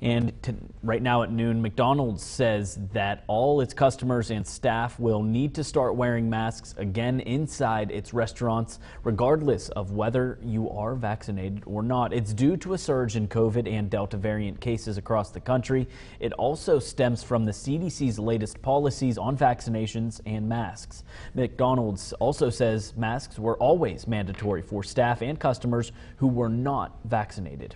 And to, right now at noon, McDonald's says that all its customers and staff will need to start wearing masks again inside its restaurants, regardless of whether you are vaccinated or not. It's due to a surge in COVID and Delta variant cases across the country. It also stems from the CDC's latest policies on vaccinations and masks. McDonald's also says masks were always mandatory for staff and customers who were not vaccinated.